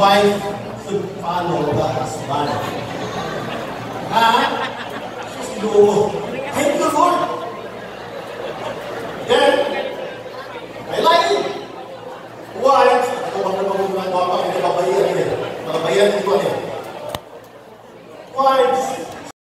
wife should follow the husband. Huh? Slow. Thank Then, I like. Why? Ito ba naman kung mga bapa, ito ba bayan nila? Mga bayan nito niya. Wives,